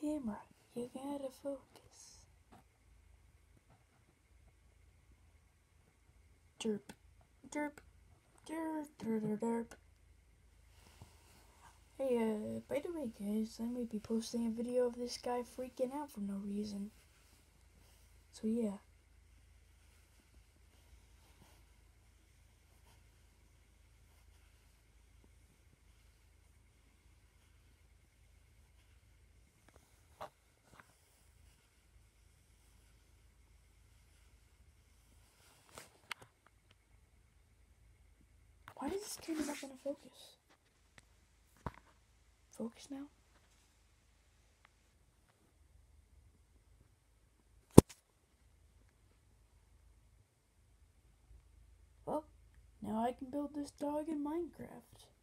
camera. You gotta focus. Derp. Derp. Derp. Derp. Derp. Hey, uh, by the way, guys, I may be posting a video of this guy freaking out for no reason. So, yeah. This camera not gonna focus? Focus now? Well, now I can build this dog in Minecraft.